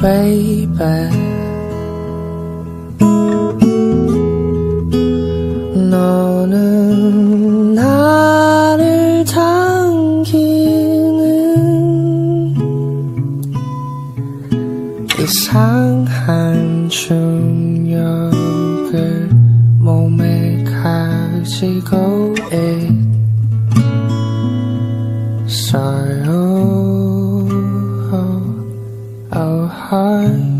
baby. 너는 나를 당기는 이상한 중력을 몸에 가지고 있 heart.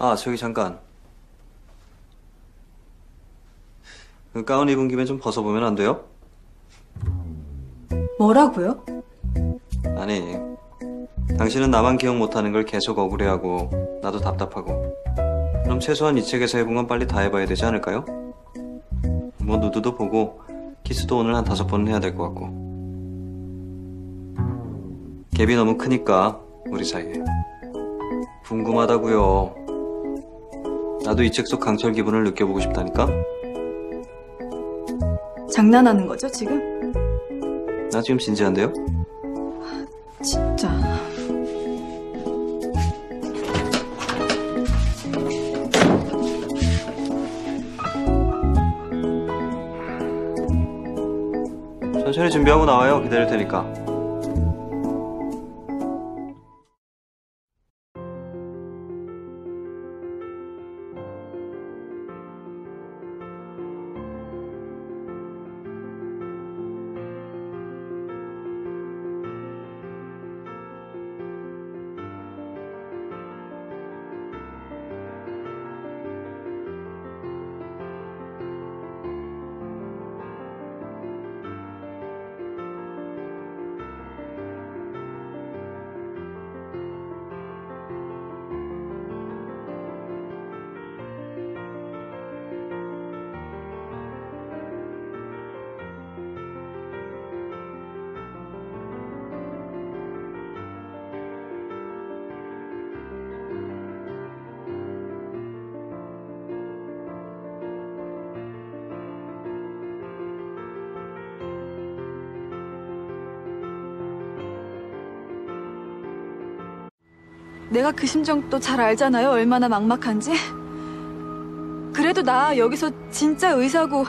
아, 저기 잠깐. 그 가운 입은 김에 좀 벗어보면 안 돼요? 뭐라고요? 아니, 당신은 나만 기억 못하는 걸 계속 억울해하고 나도 답답하고 그럼 최소한 이 책에서 해본 건 빨리 다 해봐야 되지 않을까요? 뭐 누드도 보고 키스도 오늘 한 다섯 번은 해야 될 것 같고 갭이 너무 크니까 우리 사이에 궁금하다고요 나도 이 책 속 강철 기분을 느껴보고 싶다니까 장난하는 거죠, 지금? 나 지금 진지한데요? 진짜. 천천히 준비하고 나와요 기다릴 테니까 내가 그 심정도 잘 알잖아요. 얼마나 막막한지. 그래도 나 여기서 진짜 의사고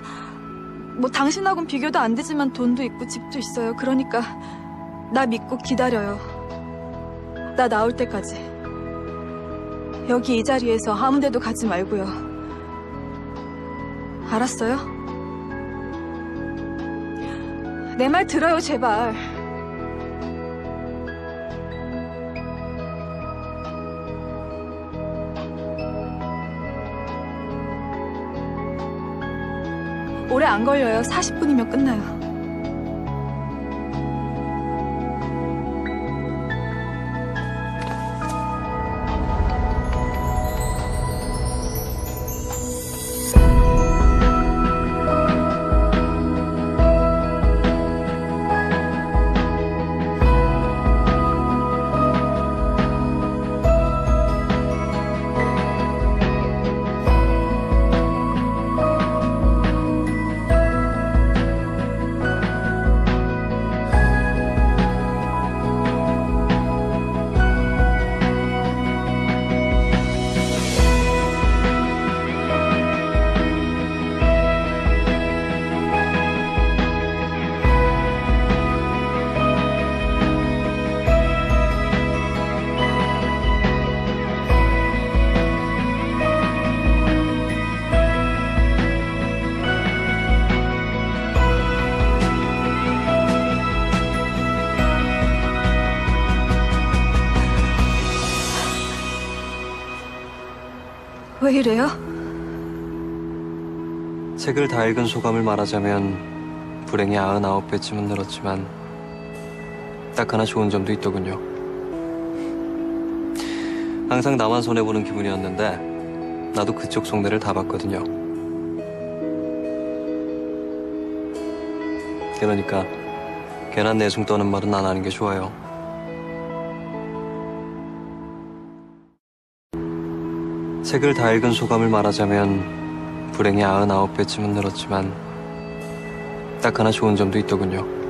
뭐 당신하고는 비교도 안 되지만 돈도 있고 집도 있어요. 그러니까 나 믿고 기다려요. 나 나올 때까지. 여기 이 자리에서 아무 데도 가지 말고요. 알았어요? 내 말 들어요, 제발. 오래 안 걸려요. 40분이면 끝나요. 왜 이래요? 책을 다 읽은 소감을 말하자면 불행이 99배쯤은 늘었지만 딱 하나 좋은 점도 있더군요. 항상 나만 손해보는 기분이었는데 나도 그쪽 속내를 다 봤거든요. 그러니까 괜한 내숭 떠는 말은 안 하는 게 좋아요. 책을 다 읽은 소감을 말하자면 불행이 99배쯤은 늘었지만 딱 하나 좋은 점도 있더군요.